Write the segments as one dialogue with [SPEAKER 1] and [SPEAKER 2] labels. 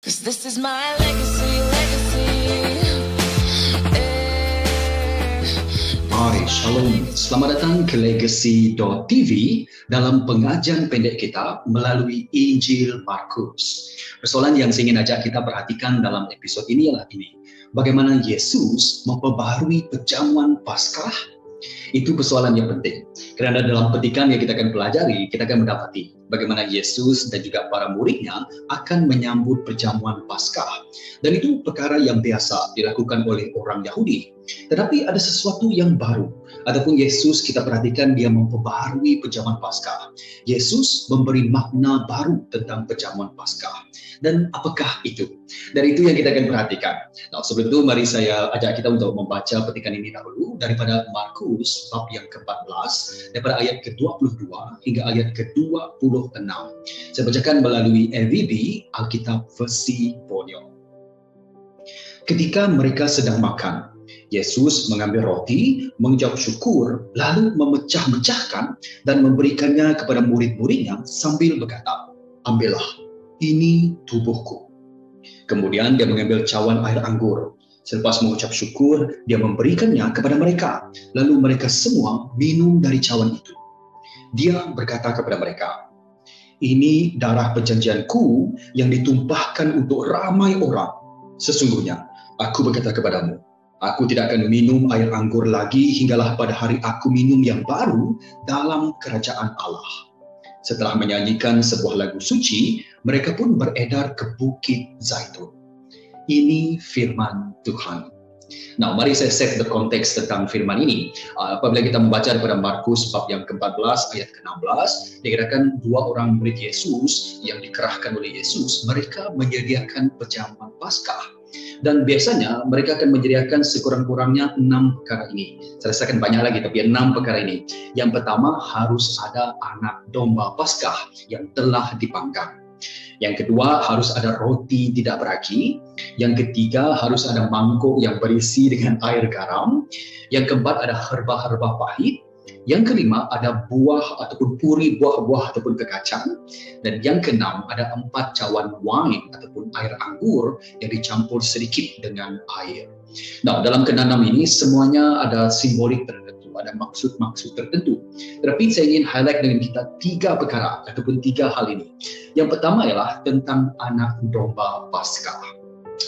[SPEAKER 1] Cause.
[SPEAKER 2] Hai, Shalom. Selamat datang ke Legacy.tv dalam pengajian pendek kita melalui Injil Markus. Persoalan yang ingin ajak kita perhatikan dalam episod ini adalah ini. Bagaimana Yesus memperbaharui perjamuan Paskah itu persoalan yang penting. Kerana dalam petikan yang kita akan pelajari, kita akan mendapati bagaimana Yesus dan juga para muridnya akan menyambut perjamuan Paskah. Dan itu perkara yang biasa dilakukan oleh orang Yahudi. Tetapi ada sesuatu yang baru. Adapun Yesus kita perhatikan dia memperbaharui perjamuan Paskah. Yesus memberi makna baru tentang perjamuan Paskah. Dan apakah itu? Dan itu yang kita akan perhatikan. Nah, sebelum itu mari saya ajak kita untuk membaca petikan ini dahulu daripada Markus bab yang ke-14 daripada ayat ke-22 hingga ayat ke-26. Saya bacakan melalui LVB Alkitab versi Borneo. Ketika mereka sedang makan, Yesus mengambil roti, mengucap syukur, lalu memecah-mecahkan dan memberikannya kepada murid-muridnya sambil berkata, Ambillah, ini tubuhku. Kemudian dia mengambil cawan air anggur. Selepas mengucap syukur, dia memberikannya kepada mereka. Lalu mereka semua minum dari cawan itu. Dia berkata kepada mereka, ini darah perjanjianku yang ditumpahkan untuk ramai orang. Sesungguhnya, aku berkata kepadamu, aku tidak akan minum air anggur lagi hinggalah pada hari aku minum yang baru dalam kerajaan Allah. Setelah menyanyikan sebuah lagu suci, mereka pun beredar ke Bukit Zaitun. Ini firman Tuhan. Nah, mari saya set the konteks tentang firman ini. Uh, apabila kita membaca daripada Markus bab yang ke-14 ayat ke-16, dikatakan dua orang murid Yesus yang dikerahkan oleh Yesus, mereka menyediakan perjamuan Paskah. Dan biasanya mereka akan menyediakan sekurang-kurangnya enam perkara ini. Saya rasakan banyak lagi, tapi enam perkara ini. Yang pertama harus ada anak domba Paskah yang telah dipanggang. Yang kedua harus ada roti tidak beragi. Yang ketiga harus ada mangkuk yang berisi dengan air garam. Yang keempat ada herba-herba pahit. Yang kelima ada buah ataupun puri buah-buah ataupun kekacang. Dan yang keenam ada empat cawan wine ataupun air anggur yang dicampur sedikit dengan air. Nah, dalam keenam ini semuanya ada simbolik tertentu, ada maksud-maksud tertentu. Tetapi saya ingin highlight dengan kita tiga perkara ataupun tiga hal ini. Yang pertama ialah tentang anak domba Paskah.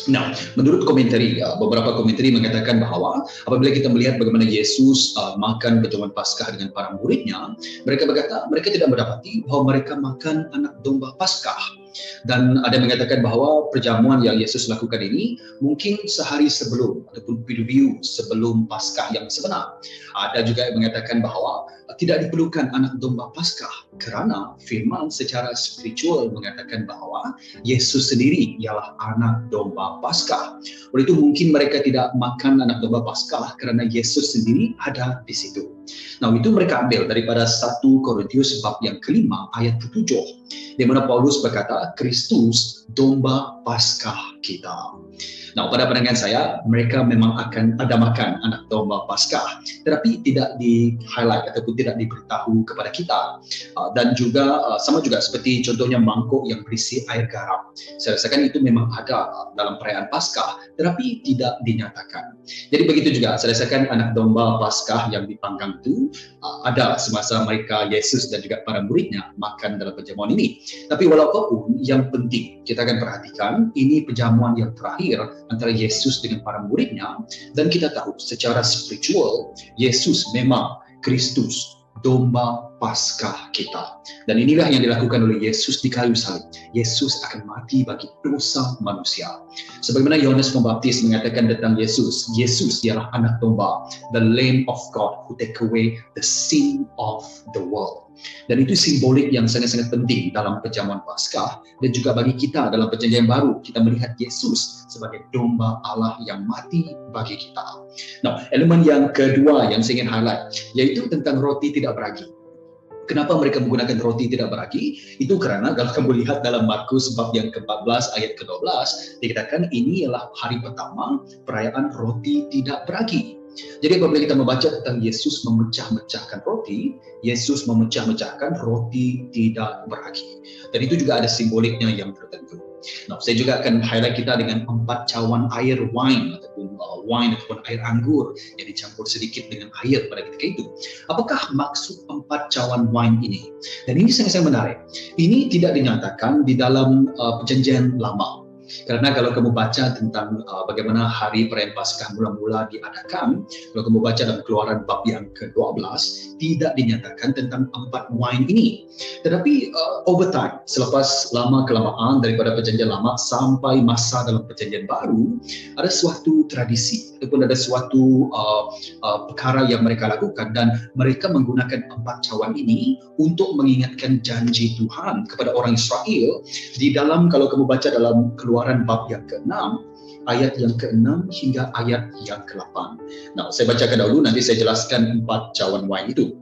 [SPEAKER 2] Nah, menurut komentari, ya, beberapa komentari mengatakan bahawa apabila kita melihat bagaimana Yesus uh, makan perjamuan Paskah dengan para muridnya, mereka berkata mereka tidak mendapati bahawa mereka makan anak domba Paskah. Dan ada mengatakan bahawa perjamuan yang Yesus lakukan ini mungkin sehari sebelum ataupun preview sebelum Paskah yang sebenar. Ada juga yang mengatakan bahawa tidak diperlukan anak domba Paskah kerana firman secara spiritual mengatakan bahawa Yesus sendiri ialah anak domba Paskah. Oleh itu mungkin mereka tidak makan anak domba Paskah kerana Yesus sendiri ada di situ. Nah itu mereka ambil daripada 1 Korintius bab yang kelima ayat ketujuh di mana Paulus berkata Kristus domba Paskah kita. Nah, pada pandangan saya, mereka memang akan ada makan anak domba Paskah, tetapi tidak di-highlight ataupun tidak diberitahu kepada kita. Uh, dan juga uh, sama juga seperti contohnya mangkuk yang berisi air garam. Saya rasakan itu memang ada dalam perayaan Paskah, tetapi tidak dinyatakan. Jadi begitu juga, saya rasakan anak domba Paskah yang dipanggang itu ada semasa mereka Yesus dan juga para muridnya makan dalam perjamuan ini. Tapi walaupun yang penting kita akan perhatikan ini perjamuan yang terakhir antara Yesus dengan para muridnya dan kita tahu secara spiritual Yesus memang Kristus domba Paskah kita. Dan inilah yang dilakukan oleh Yesus di kayu salib. Yesus akan mati bagi dosa manusia. Sebagaimana Yohanes Pembaptis mengatakan tentang Yesus, Yesus ialah anak domba, the Lamb of God who take away the sin of the world. Dan itu simbolik yang sangat-sangat penting dalam perjamuan Paskah dan juga bagi kita dalam perjanjian baru kita melihat Yesus sebagai domba Allah yang mati bagi kita. Nah, elemen yang kedua yang saya ingin highlight yaitu tentang roti tidak beragi. Kenapa mereka menggunakan roti tidak beragi? Itu kerana kalau kamu lihat dalam Markus bab yang ke-14 ayat ke-12 dikatakan ini ialah hari pertama perayaan roti tidak beragi. Jadi apabila kita membaca tentang Yesus memecah-mecahkan roti, Yesus memecah-mecahkan roti tidak beragi. Dan itu juga ada simboliknya yang tertentu. Nah, saya juga akan highlight kita dengan empat cawan air wine ataupun uh, wine ataupun air anggur yang dicampur sedikit dengan air pada ketika itu. Apakah maksud empat cawan wine ini? Dan ini sangat-sangat menarik. Ini tidak dinyatakan di dalam uh, perjanjian lama. Karena kalau kamu baca tentang uh, bagaimana hari perayaan mula-mula diadakan, kalau kamu baca dalam keluaran bab yang ke-12, tidak dinyatakan tentang empat wine ini. Tetapi uh, over time, selepas lama kelamaan daripada perjanjian lama sampai masa dalam perjanjian baru, ada suatu tradisi ataupun ada suatu uh, uh, perkara yang mereka lakukan dan mereka menggunakan empat cawan ini untuk mengingatkan janji Tuhan kepada orang Israel di dalam kalau kamu baca dalam keluaran bab yang ke-6 ayat yang ke-6 hingga ayat yang ke-8. Nah, saya bacakan dahulu nanti saya jelaskan empat cawan wine itu.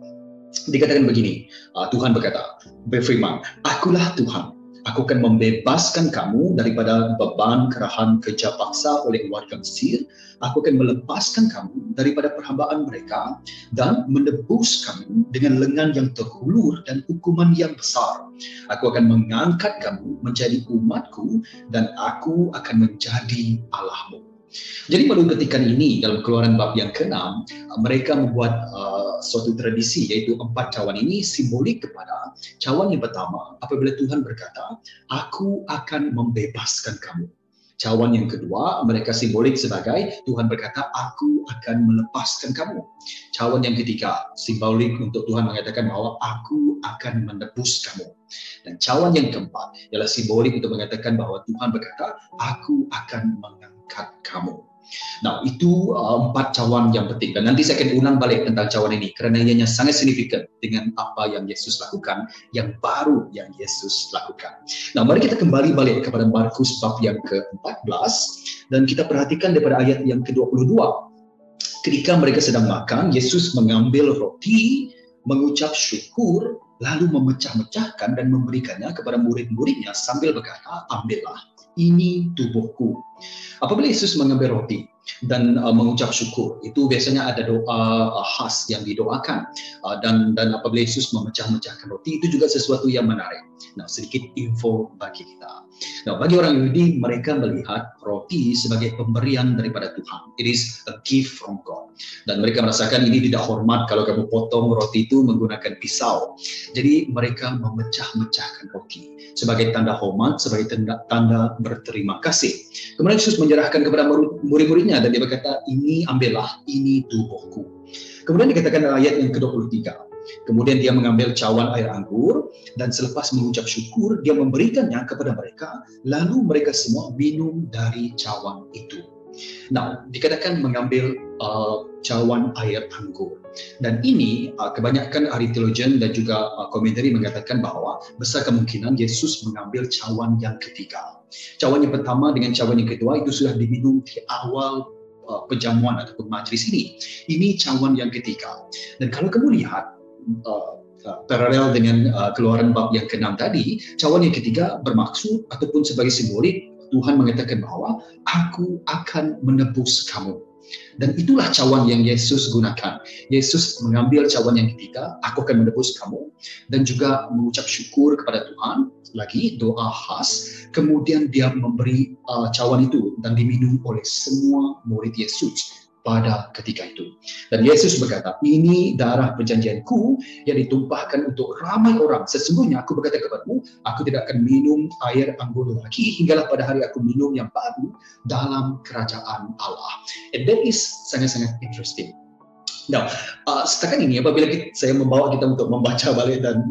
[SPEAKER 2] Dikatakan begini, uh, Tuhan berkata, berfirman, Akulah Tuhan, Aku akan membebaskan kamu daripada beban kerahan kerja paksa oleh warga Mesir. Aku akan melepaskan kamu daripada perhambaan mereka dan menebus kamu dengan lengan yang terhulur dan hukuman yang besar. Aku akan mengangkat kamu menjadi umatku dan aku akan menjadi Allahmu. Jadi pada ketika ini dalam keluaran bab yang ke-6, mereka membuat uh, suatu tradisi yaitu empat cawan ini simbolik kepada cawan yang pertama apabila Tuhan berkata, aku akan membebaskan kamu. Cawan yang kedua, mereka simbolik sebagai Tuhan berkata, aku akan melepaskan kamu. Cawan yang ketiga, simbolik untuk Tuhan mengatakan bahwa aku akan menebus kamu. Dan cawan yang keempat ialah simbolik untuk mengatakan bahwa Tuhan berkata, aku akan mengangkat kamu. Nah, itu uh, empat cawan yang penting. Dan nanti saya akan ulang balik tentang cawan ini kerana ianya sangat signifikan dengan apa yang Yesus lakukan, yang baru yang Yesus lakukan. Nah, mari kita kembali balik kepada Markus bab yang ke-14 dan kita perhatikan daripada ayat yang ke-22. Ketika mereka sedang makan, Yesus mengambil roti, mengucap syukur, lalu memecah-mecahkan dan memberikannya kepada murid-muridnya sambil berkata, ambillah, ini tubuhku. Apabila Yesus mengambil roti dan uh, mengucap syukur, itu biasanya ada doa uh, khas yang didoakan. Uh, dan dan apabila Yesus memecah-mecahkan roti, itu juga sesuatu yang menarik. Nah, sedikit info bagi kita. Nah, bagi orang Yahudi, mereka melihat roti sebagai pemberian daripada Tuhan. It is a gift from God. Dan mereka merasakan ini tidak hormat kalau kamu potong roti itu menggunakan pisau. Jadi mereka memecah-mecahkan roti sebagai tanda hormat, sebagai tanda, tanda berterima kasih. Kemudian Yesus menyerahkan kepada murid-muridnya dan dia berkata, ini ambillah, ini tubuhku. Kemudian dikatakan ayat yang ke-23, Kemudian dia mengambil cawan air anggur dan selepas mengucap syukur dia memberikannya kepada mereka lalu mereka semua minum dari cawan itu. Nah, dikatakan mengambil uh, cawan air anggur. Dan ini uh, kebanyakan ahli teologian dan juga uh, komentari mengatakan bahawa besar kemungkinan Yesus mengambil cawan yang ketiga. Cawan yang pertama dengan cawan yang kedua itu sudah diminum di awal uh, perjamuan ataupun majlis ini. Ini cawan yang ketiga. Dan kalau kamu lihat uh, uh, paralel dengan uh, keluaran bab yang keenam tadi, cawan yang ketiga bermaksud ataupun sebagai simbolik Tuhan mengatakan bahawa aku akan menebus kamu. Dan itulah cawan yang Yesus gunakan. Yesus mengambil cawan yang ketiga, aku akan menebus kamu dan juga mengucap syukur kepada Tuhan, lagi doa khas, kemudian dia memberi uh, cawan itu dan diminum oleh semua murid Yesus pada ketika itu. Dan Yesus berkata, ini darah perjanjianku yang ditumpahkan untuk ramai orang. Sesungguhnya aku berkata kepadamu, aku tidak akan minum air anggur lagi hinggalah pada hari aku minum yang baru dalam kerajaan Allah. And that is sangat-sangat interesting. Now, uh, setakat ini apabila kita, saya membawa kita untuk membaca balik dan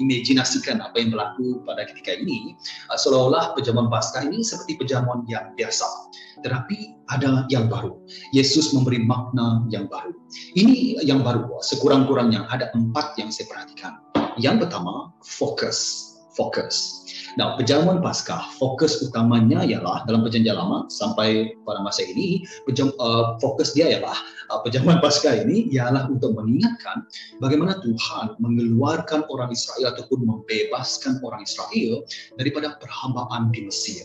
[SPEAKER 2] mengimajinasikan apa yang berlaku pada ketika ini, uh, seolah-olah perjamuan Paskah ini seperti perjamuan yang biasa. Tetapi ada yang baru. Yesus memberi makna yang baru. Ini yang baru, sekurang-kurangnya ada empat yang saya perhatikan. Yang pertama, fokus. Fokus. Nah, perjamuan Paskah fokus utamanya ialah dalam perjanjian lama sampai pada masa ini pejam, uh, fokus dia ialah uh, perjamuan Paskah ini ialah untuk mengingatkan bagaimana Tuhan mengeluarkan orang Israel ataupun membebaskan orang Israel daripada perhambaan di Mesir.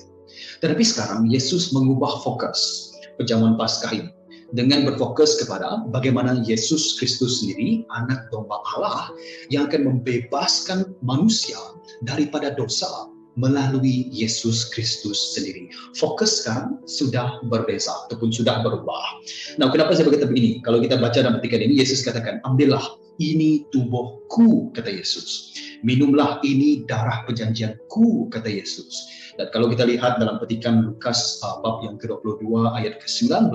[SPEAKER 2] Tetapi sekarang Yesus mengubah fokus perjamuan Paskah ini dengan berfokus kepada bagaimana Yesus Kristus sendiri, anak domba Allah, yang akan membebaskan manusia daripada dosa melalui Yesus Kristus sendiri. Fokus sekarang sudah berbeza ataupun sudah berubah. Nah, kenapa saya berkata begini? Kalau kita baca dalam petikan ini, Yesus katakan, ambillah ini tubuhku, kata Yesus. Minumlah ini darah perjanjianku, kata Yesus. Dan kalau kita lihat dalam petikan Lukas uh, bab yang ke-22 ayat ke-19,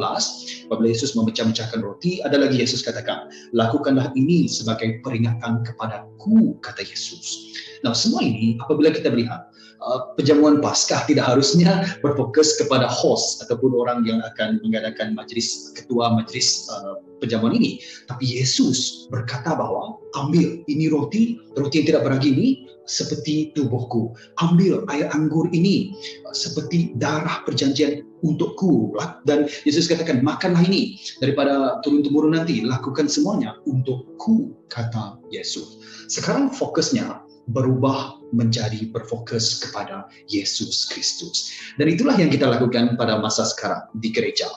[SPEAKER 2] apabila Yesus memecah-mecahkan roti, ada lagi Yesus katakan, lakukanlah ini sebagai peringatan kepadaku, kata Yesus. Nah, semua ini apabila kita melihat uh, perjamuan Paskah tidak harusnya berfokus kepada host ataupun orang yang akan mengadakan majlis ketua majlis uh, perjamuan ini, tapi Yesus berkata bahwa ambil ini roti, roti yang tidak beragi ini seperti tubuhku. Ambil air anggur ini uh, seperti darah perjanjian untukku. Dan Yesus katakan, makanlah ini daripada turun-temurun nanti. Lakukan semuanya untukku, kata Yesus. Sekarang fokusnya berubah menjadi berfokus kepada Yesus Kristus. Dan itulah yang kita lakukan pada masa sekarang di gereja.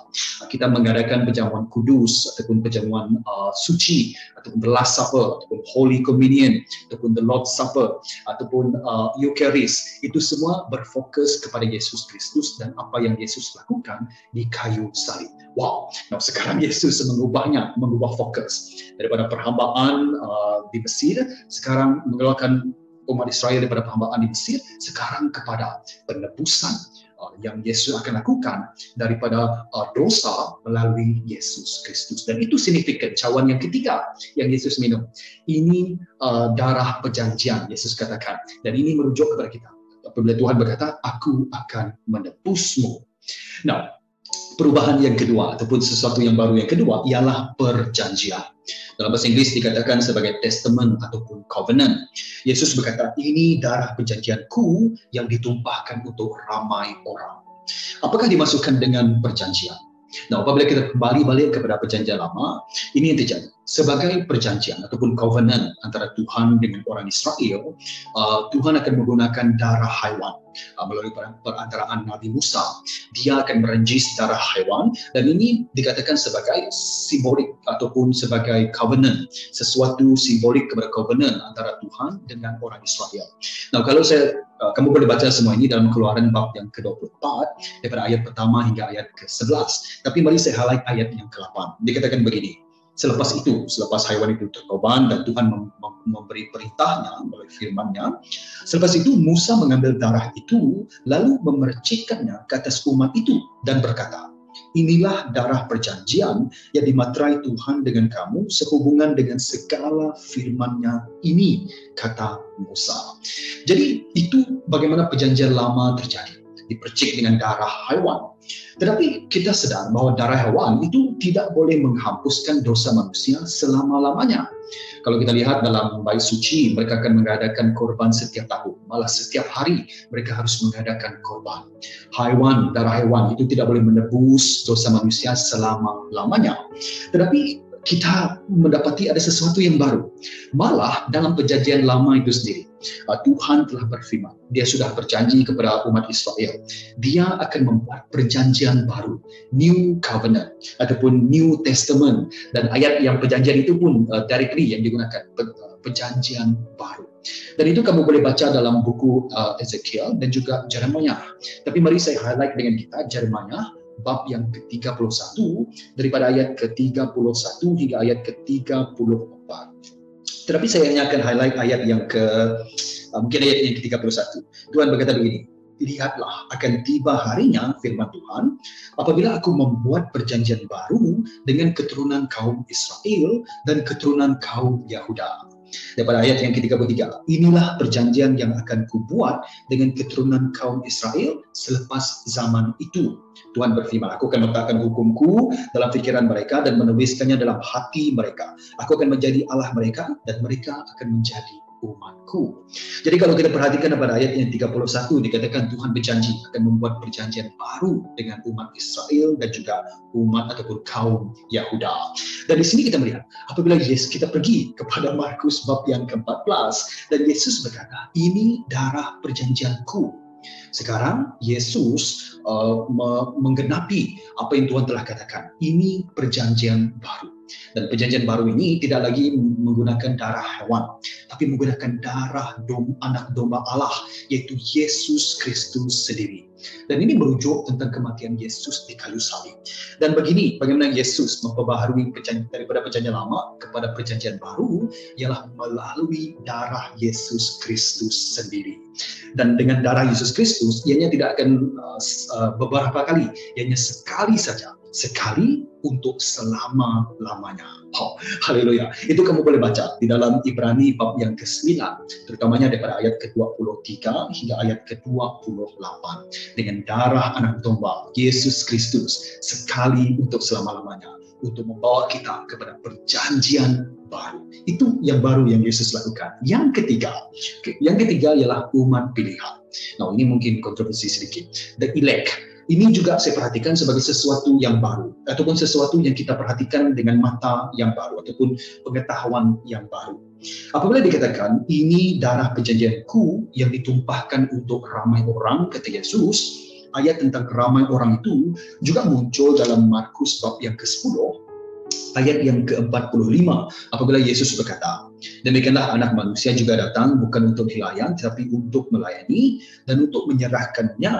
[SPEAKER 2] Kita mengadakan perjamuan kudus ataupun perjamuan uh, suci ataupun the Last Supper ataupun Holy Communion ataupun the Lord's Supper ataupun uh, Eucharist. Itu semua berfokus kepada Yesus Kristus dan apa yang Yesus lakukan di kayu salib. Wow, nah sekarang Yesus mengubahnya, mengubah fokus daripada perhambaan uh, di Mesir, sekarang mengeluarkan umat Israel daripada perhambaan di Mesir sekarang kepada penebusan uh, yang Yesus akan lakukan daripada uh, dosa melalui Yesus Kristus. Dan itu signifikan cawan yang ketiga yang Yesus minum. Ini uh, darah perjanjian Yesus katakan. Dan ini merujuk kepada kita. Apabila Tuhan berkata aku akan menebusmu. Nah perubahan yang kedua ataupun sesuatu yang baru yang kedua ialah perjanjian. Dalam bahasa Inggris dikatakan sebagai testament ataupun covenant. Yesus berkata, ini darah perjanjianku yang ditumpahkan untuk ramai orang. Apakah dimasukkan dengan perjanjian? Nah, apabila kita kembali balik kepada perjanjian lama, ini yang terjadi. Sebagai perjanjian ataupun covenant antara Tuhan dengan orang Israel, uh, Tuhan akan menggunakan darah haiwan uh, melalui perantaraan Nabi Musa. Dia akan merenjis darah haiwan dan ini dikatakan sebagai simbolik ataupun sebagai covenant, sesuatu simbolik kepada covenant antara Tuhan dengan orang Israel. Nah, kalau saya kamu boleh baca semua ini dalam keluaran bab yang ke-24 daripada ayat pertama hingga ayat ke-11. Tapi mari saya highlight ayat yang ke-8. Dikatakan begini, selepas itu, selepas haiwan itu terkorban dan Tuhan mem memberi perintahnya melalui firmannya, selepas itu Musa mengambil darah itu lalu memercikkannya ke atas umat itu dan berkata, Inilah darah perjanjian yang dimaterai Tuhan dengan kamu sehubungan dengan segala firman-Nya ini, kata Musa. Jadi itu bagaimana perjanjian lama terjadi. Dipercik dengan darah haiwan. Tetapi kita sedar bahwa darah hewan itu tidak boleh menghapuskan dosa manusia selama-lamanya. Kalau kita lihat dalam bait suci, mereka akan mengadakan korban setiap tahun. Malah setiap hari mereka harus mengadakan korban. Haiwan, darah haiwan itu tidak boleh menebus dosa manusia selama-lamanya. Tetapi kita mendapati ada sesuatu yang baru. Malah dalam perjanjian lama itu sendiri, uh, Tuhan telah berfirman. Dia sudah berjanji kepada umat Israel. Dia akan membuat perjanjian baru, New Covenant ataupun New Testament dan ayat yang perjanjian itu pun uh, directly yang digunakan uh, perjanjian baru. Dan itu kamu boleh baca dalam buku uh, Ezekiel dan juga Jeremiah. Tapi mari saya highlight dengan kita Jeremiah bab yang ke-31 daripada ayat ke-31 hingga ayat ke-34. Tetapi saya hanya akan highlight ayat yang ke uh, mungkin ayat yang ke-31. Tuhan berkata begini, lihatlah akan tiba harinya firman Tuhan apabila aku membuat perjanjian baru dengan keturunan kaum Israel dan keturunan kaum Yahuda Daripada ayat yang ke-33, inilah perjanjian yang akan kubuat dengan keturunan kaum Israel selepas zaman itu. Tuhan berfirman, aku akan letakkan hukumku dalam fikiran mereka dan menuliskannya dalam hati mereka. Aku akan menjadi Allah mereka dan mereka akan menjadi umatku. Jadi kalau kita perhatikan pada ayat yang 31 dikatakan Tuhan berjanji akan membuat perjanjian baru dengan umat Israel dan juga umat ataupun kaum Yahuda. Dan di sini kita melihat apabila Yesus kita pergi kepada Markus bab yang ke-14 dan Yesus berkata, "Ini darah perjanjianku Sekarang Yesus uh, menggenapi apa yang Tuhan telah katakan. Ini perjanjian baru. Dan perjanjian baru ini tidak lagi menggunakan darah hewan, tapi menggunakan darah dom, anak domba Allah, yaitu Yesus Kristus sendiri. Dan ini merujuk tentang kematian Yesus di kayu salib. Dan begini, bagaimana Yesus memperbaharui perjanjian, daripada perjanjian lama kepada perjanjian baru, ialah melalui darah Yesus Kristus sendiri. Dan dengan darah Yesus Kristus, ianya tidak akan uh, beberapa kali, ianya sekali saja sekali untuk selama-lamanya. Oh, haleluya. Itu kamu boleh baca di dalam Ibrani bab yang ke-9, terutamanya daripada ayat ke-23 hingga ayat ke-28. Dengan darah anak domba, Yesus Kristus, sekali untuk selama-lamanya untuk membawa kita kepada perjanjian baru. Itu yang baru yang Yesus lakukan. Yang ketiga, yang ketiga ialah umat pilihan. Nah, ini mungkin kontroversi sedikit. The elect ini juga saya perhatikan sebagai sesuatu yang baru ataupun sesuatu yang kita perhatikan dengan mata yang baru ataupun pengetahuan yang baru. Apabila dikatakan ini darah perjanjianku yang ditumpahkan untuk ramai orang kata Yesus, ayat tentang ramai orang itu juga muncul dalam Markus bab yang ke-10 ayat yang ke-45 apabila Yesus berkata, Demikianlah anak manusia juga datang bukan untuk dilayan tetapi untuk melayani dan untuk menyerahkannya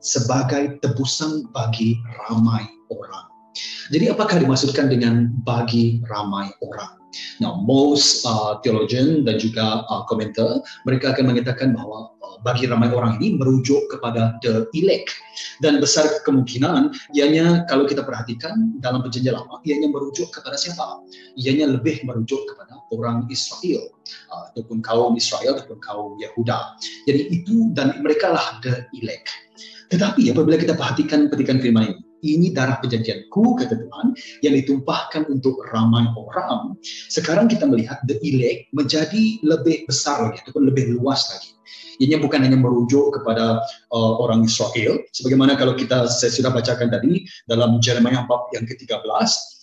[SPEAKER 2] sebagai tebusan bagi ramai orang. Jadi apakah dimaksudkan dengan bagi ramai orang? Now, most uh, theologian dan juga uh, komentar, mereka akan mengatakan bahwa uh, bagi ramai orang ini merujuk kepada the elect. Dan besar kemungkinan, ianya kalau kita perhatikan dalam perjanjian lama, ianya merujuk kepada siapa? Ianya lebih merujuk kepada orang Israel, uh, ataupun kaum Israel, ataupun kaum Yehuda. Jadi itu, dan mereka lah the elect. Tetapi apabila kita perhatikan petikan firman ini, ini darah perjanjianku, kata Tuhan, yang ditumpahkan untuk ramai orang. Sekarang kita melihat the elect menjadi lebih besar lagi, ataupun lebih luas lagi. Ini bukan hanya merujuk kepada uh, orang Israel, sebagaimana kalau kita saya sudah bacakan tadi dalam Jeremiah bab yang ke-13,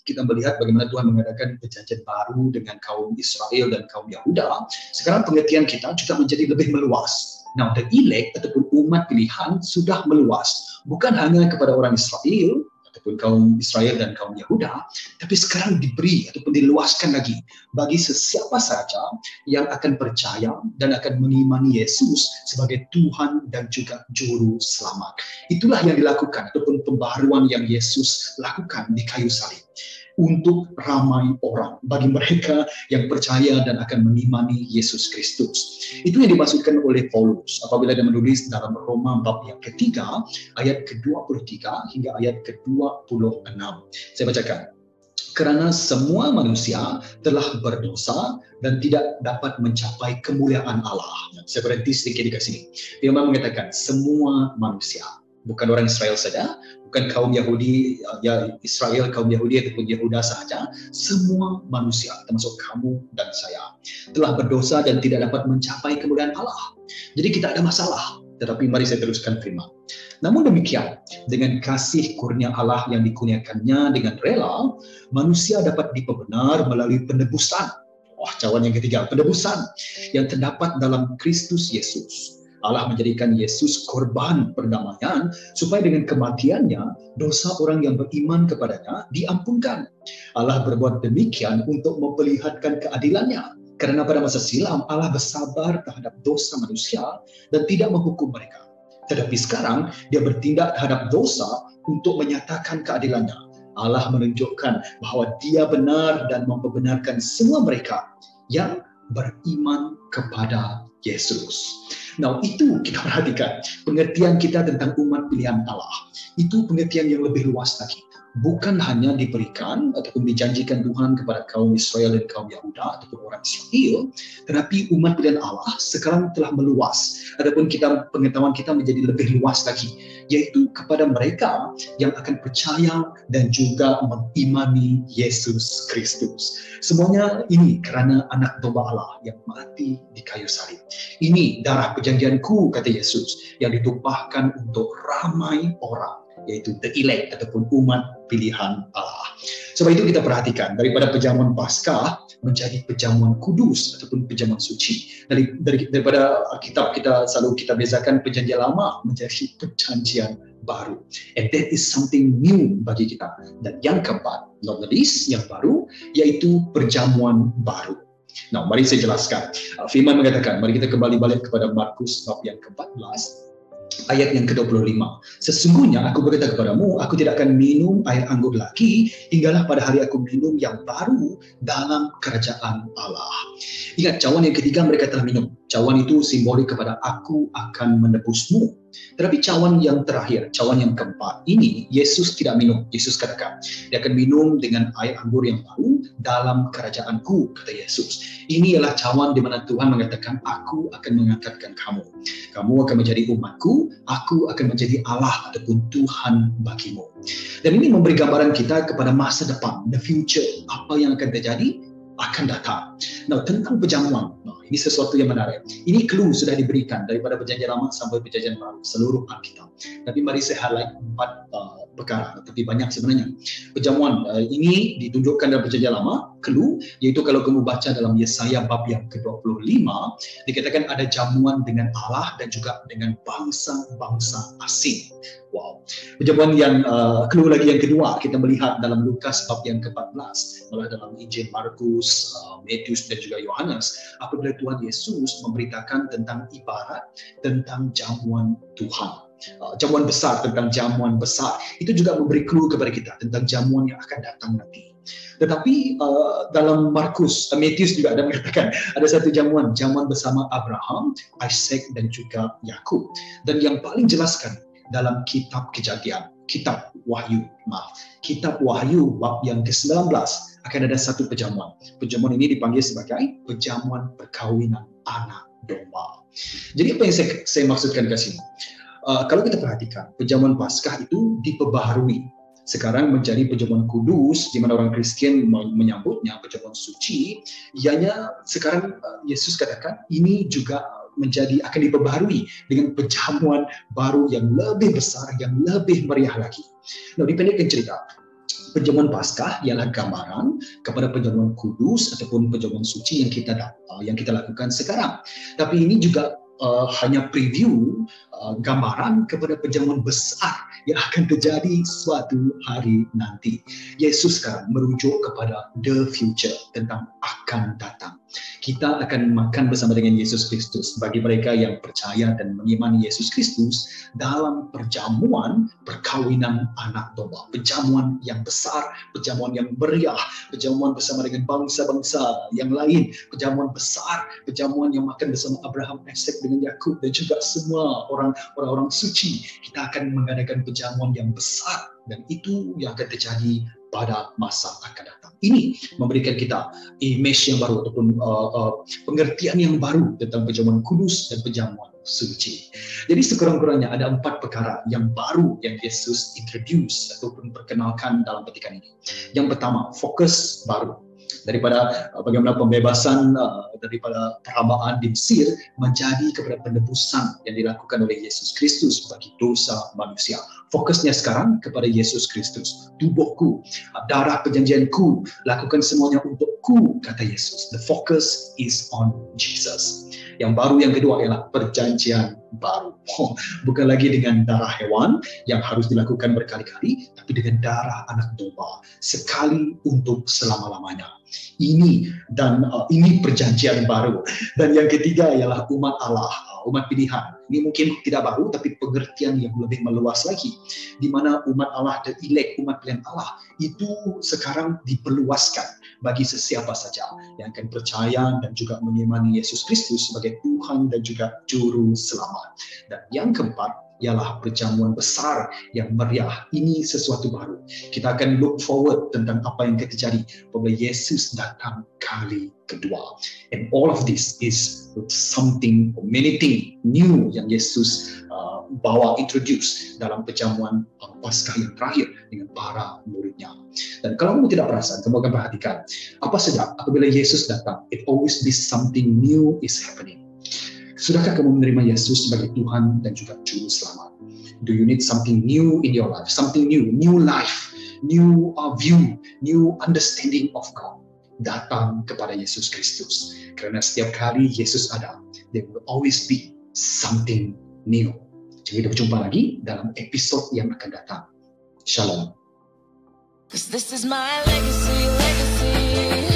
[SPEAKER 2] kita melihat bagaimana Tuhan mengadakan perjanjian baru dengan kaum Israel dan kaum Yahuda. Sekarang pengertian kita juga menjadi lebih meluas Now, the elect ataupun umat pilihan sudah meluas. Bukan hanya kepada orang Israel, ataupun kaum Israel dan kaum Yahuda, tapi sekarang diberi ataupun diluaskan lagi bagi sesiapa saja yang akan percaya dan akan mengimani Yesus sebagai Tuhan dan juga Juru Selamat. Itulah yang dilakukan ataupun pembaharuan yang Yesus lakukan di kayu salib untuk ramai orang bagi mereka yang percaya dan akan mengimani Yesus Kristus. Itu yang dimaksudkan oleh Paulus apabila dia menulis dalam Roma bab yang ketiga ayat ke-23 hingga ayat ke-26. Saya bacakan. Kerana semua manusia telah berdosa dan tidak dapat mencapai kemuliaan Allah. Saya berhenti sedikit di sini. Dia mengatakan semua manusia, bukan orang Israel saja, bukan kaum Yahudi, ya Israel, kaum Yahudi ataupun Yehuda sahaja, semua manusia, termasuk kamu dan saya, telah berdosa dan tidak dapat mencapai kemuliaan Allah. Jadi kita ada masalah, tetapi mari saya teruskan firman. Namun demikian, dengan kasih kurnia Allah yang dikurniakannya dengan rela, manusia dapat diperbenar melalui penebusan. Wah, cawan yang ketiga, penebusan yang terdapat dalam Kristus Yesus Allah menjadikan Yesus korban perdamaian supaya dengan kematiannya dosa orang yang beriman kepadanya diampunkan. Allah berbuat demikian untuk memperlihatkan keadilannya. Karena pada masa silam Allah bersabar terhadap dosa manusia dan tidak menghukum mereka. Tetapi sekarang dia bertindak terhadap dosa untuk menyatakan keadilannya. Allah menunjukkan bahwa dia benar dan memperbenarkan semua mereka yang beriman kepada Yesus. Nah, itu kita perhatikan. Pengertian kita tentang umat pilihan Allah. Itu pengertian yang lebih luas lagi bukan hanya diberikan ataupun dijanjikan Tuhan kepada kaum Israel dan kaum Yahuda ataupun orang Israel, tetapi umat pilihan Allah sekarang telah meluas. Adapun kita pengetahuan kita menjadi lebih luas lagi, yaitu kepada mereka yang akan percaya dan juga mengimani Yesus Kristus. Semuanya ini kerana anak domba Allah yang mati di kayu salib. Ini darah perjanjianku, kata Yesus, yang ditumpahkan untuk ramai orang yaitu the elect ataupun umat pilihan Allah. Sebab itu kita perhatikan daripada perjamuan Paskah menjadi perjamuan kudus ataupun perjamuan suci. Dari, dari daripada kitab kita selalu kita bezakan perjanjian lama menjadi perjanjian baru. And that is something new bagi kita. Dan yang keempat, not the least, yang baru, yaitu perjamuan baru. Nah, mari saya jelaskan. Uh, Firman mengatakan, mari kita kembali balik kepada Markus bab yang ke-14 ayat yang ke-25. Sesungguhnya aku berkata kepadamu, aku tidak akan minum air anggur lagi hinggalah pada hari aku minum yang baru dalam kerajaan Allah. Ingat, cawan yang ketiga mereka telah minum. Cawan itu simbolik kepada aku akan menebusmu. Tetapi cawan yang terakhir, cawan yang keempat, ini Yesus tidak minum. Yesus katakan, dia akan minum dengan air anggur yang baru dalam kerajaanku, kata Yesus. Ini adalah cawan di mana Tuhan mengatakan, aku akan mengangkatkan kamu. Kamu akan menjadi umatku, aku akan menjadi Allah ataupun Tuhan bagimu. Dan ini memberi gambaran kita kepada masa depan, the future, apa yang akan terjadi, akan datang. Nah, tentang perjamuan, nah, ini sesuatu yang menarik. Ini clue sudah diberikan daripada perjanjian lama sampai perjanjian baru, seluruh Alkitab. Tapi mari saya highlight empat uh, perkara, tapi banyak sebenarnya. Perjamuan uh, ini ditunjukkan dalam perjanjian lama, clue, yaitu kalau kamu baca dalam Yesaya bab yang ke-25, dikatakan ada jamuan dengan Allah dan juga dengan bangsa-bangsa asing. Wow. Perjamuan yang uh, clue lagi yang kedua, kita melihat dalam Lukas bab yang ke-14, malah dalam Injil Markus, uh, Matius dan juga Yohanes, apabila Tuhan Yesus memberitakan tentang ibarat tentang jamuan Tuhan. Uh, jamuan besar tentang jamuan besar itu juga memberi clue kepada kita tentang jamuan yang akan datang nanti. Tetapi uh, dalam Markus, uh, Matius juga ada mengatakan ada satu jamuan, jamuan bersama Abraham, Isaac dan juga Yakub. Dan yang paling jelaskan dalam kitab kejadian, kitab Wahyu, maaf, kitab Wahyu bab yang ke-19 akan ada satu perjamuan. Perjamuan ini dipanggil sebagai perjamuan perkawinan anak domba. Jadi apa yang saya, saya maksudkan ke sini? Uh, kalau kita perhatikan, perjamuan Paskah itu diperbaharui. Sekarang menjadi perjamuan kudus, di mana orang Kristen menyambutnya perjamuan suci. Ianya sekarang uh, Yesus katakan ini juga menjadi akan diperbaharui dengan perjamuan baru yang lebih besar, yang lebih meriah lagi. Nah, dipendekkan cerita, perjamuan Paskah ialah gambaran kepada perjamuan kudus ataupun perjamuan suci yang kita uh, yang kita lakukan sekarang. Tapi ini juga uh, hanya preview uh, gambaran kepada perjamuan besar yang akan terjadi suatu hari nanti. Yesus sekarang merujuk kepada the future tentang akan datang. Kita akan makan bersama dengan Yesus Kristus bagi mereka yang percaya dan mengimani Yesus Kristus dalam perjamuan perkawinan anak domba. Perjamuan yang besar, perjamuan yang meriah, perjamuan bersama dengan bangsa-bangsa yang lain, perjamuan besar, perjamuan yang makan bersama Abraham, Isaac dengan Yakub dan juga semua orang orang-orang suci. Kita akan mengadakan perjamuan yang besar dan itu yang akan terjadi pada masa akan datang. Ini memberikan kita image yang baru ataupun uh, uh, pengertian yang baru tentang perjamuan kudus dan perjamuan suci. Jadi sekurang-kurangnya ada empat perkara yang baru yang Yesus introduce ataupun perkenalkan dalam petikan ini. Yang pertama, fokus baru daripada uh, bagaimana pembebasan uh, daripada perhambaan di Mesir menjadi kepada penebusan yang dilakukan oleh Yesus Kristus bagi dosa manusia. Fokusnya sekarang kepada Yesus Kristus. Tubuhku, uh, darah perjanjianku, lakukan semuanya untukku, kata Yesus. The focus is on Jesus. Yang baru yang kedua ialah perjanjian baru. Oh, bukan lagi dengan darah hewan yang harus dilakukan berkali-kali, tapi dengan darah anak domba sekali untuk selama-lamanya. Ini dan uh, ini perjanjian baru. Dan yang ketiga ialah umat Allah, uh, umat pilihan. Ini mungkin tidak baru, tapi pengertian yang lebih meluas lagi, di mana umat Allah dan elect umat pilihan Allah itu sekarang diperluaskan bagi sesiapa saja yang akan percaya dan juga mengimani Yesus Kristus sebagai Tuhan dan juga Juru Selamat. Dan yang keempat, ialah perjamuan besar yang meriah. Ini sesuatu baru. Kita akan look forward tentang apa yang akan terjadi apabila Yesus datang kali kedua. And all of this is something, many things new yang Yesus uh, bawa introduce dalam perjamuan uh, Paskah yang terakhir dengan para muridnya. Dan kalau kamu tidak perasan, kamu akan perhatikan apa saja apabila Yesus datang, it always be something new is happening. Sudahkah kamu menerima Yesus sebagai Tuhan dan juga Juru Selamat? Do you need something new in your life? Something new, new life, new uh, view, new understanding of God. Datang kepada Yesus Kristus. Karena setiap kali Yesus ada, there will always be something new. Jadi kita berjumpa lagi dalam episode yang akan datang. Shalom.
[SPEAKER 1] Cause this is my legacy, legacy.